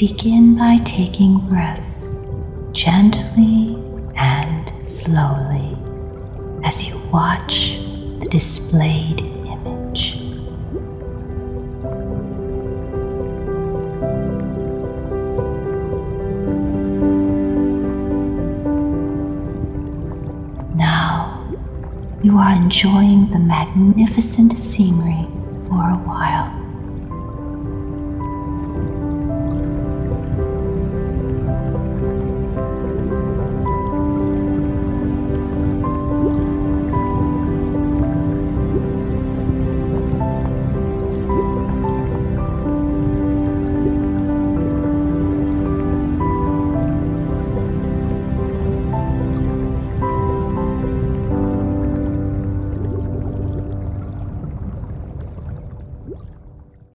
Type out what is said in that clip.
Begin by taking breaths gently and slowly as you watch the displayed image. Now you are enjoying the magnificent scenery.